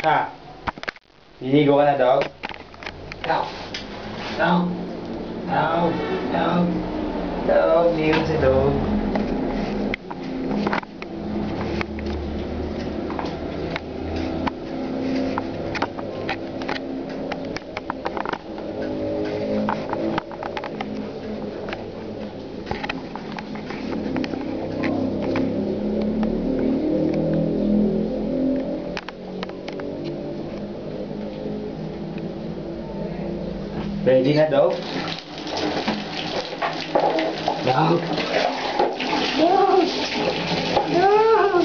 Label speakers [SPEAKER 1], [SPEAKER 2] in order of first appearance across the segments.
[SPEAKER 1] Ha? Liligo ka na, dog? Dog. Dog. Dog. Dog. Dog. Ligo si dog. Ready na, dog? Dog. Dog. Dog.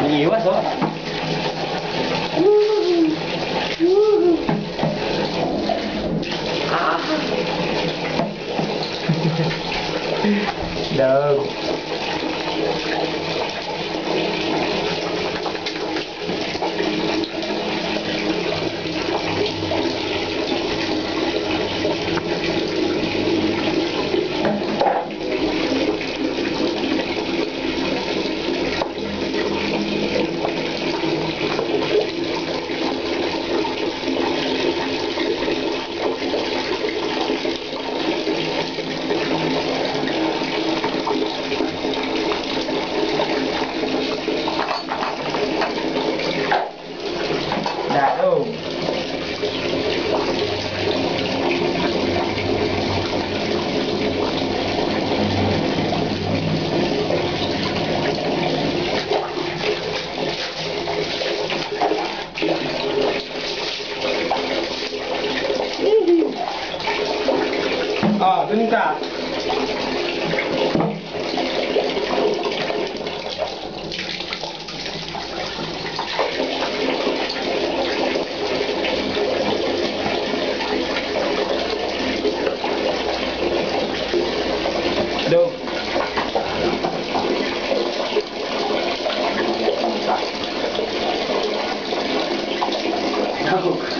[SPEAKER 1] Nangiwas, oh. Dog. Dado. Ah, dun ka. Dog. Dog. Dado.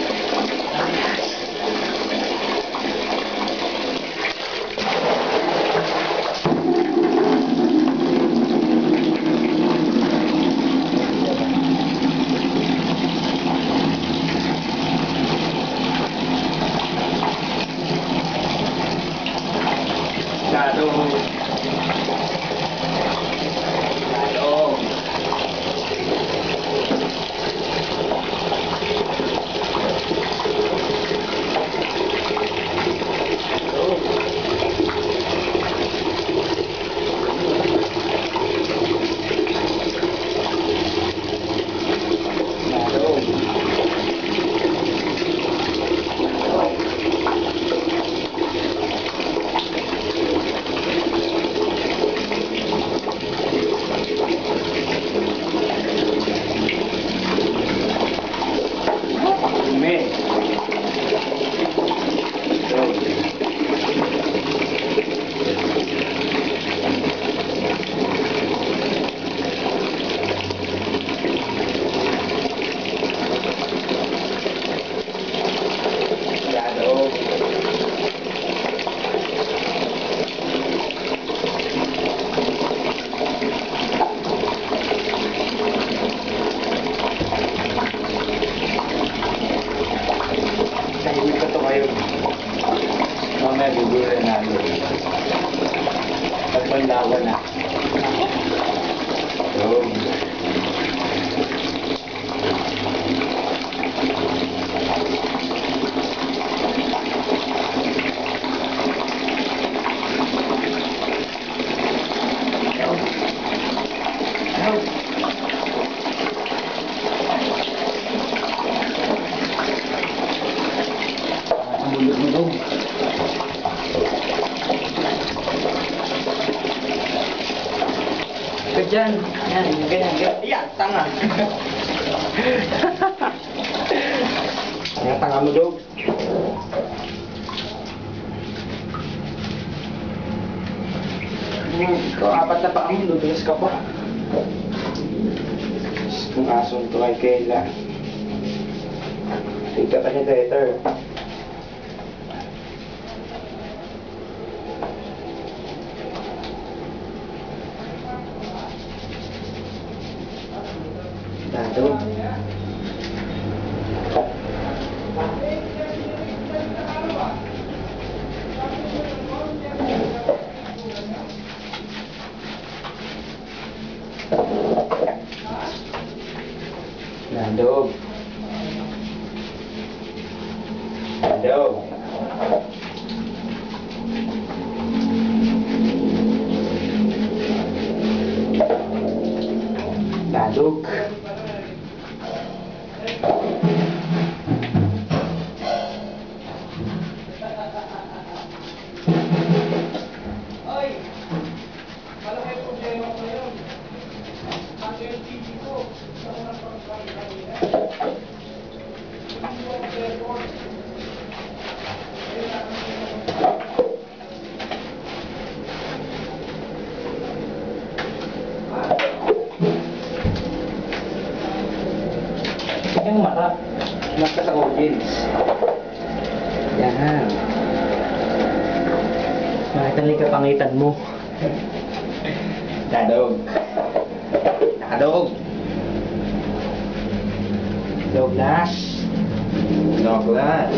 [SPEAKER 1] Mamaya gugulan natin. Pagpanlawan na. Dog. Ang bulot mo dog.
[SPEAKER 2] Ka dyan. Yan, ganyan, ganyan. Yan, tanga.
[SPEAKER 1] Ang tanga mo dog.
[SPEAKER 2] Hmm, Ikaw, apat na pa kami, dudulas ka pa.
[SPEAKER 1] Kung ason to kay Kayla. Tika ka ni Tether. Dado.
[SPEAKER 2] Dadog. Dadog. Dadog. Yung Yan. Nakita nila kapangitan mo. Dadog. Nakadog. Douglas. Douglas.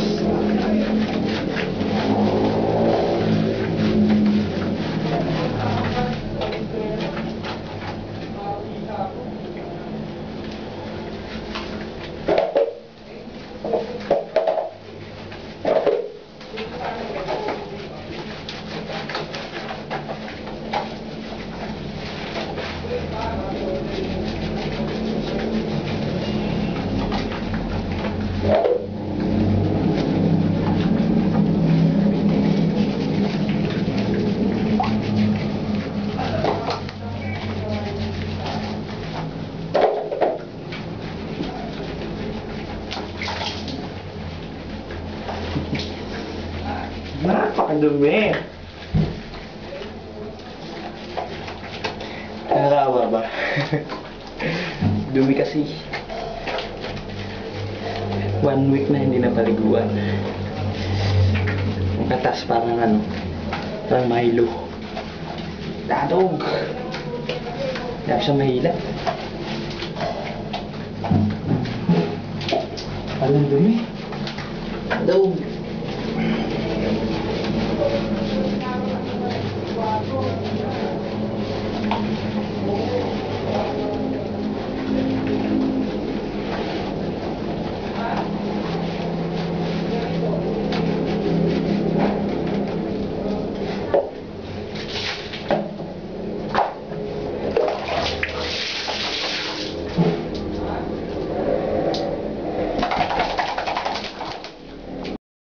[SPEAKER 2] Napakadumi. Nakakawa ba? Dumi kasi. One week na hindi napaliguan. Ang katas parang ano, parang Milo. Dadog. Ako siya mahila. Parang dumi. Dadog.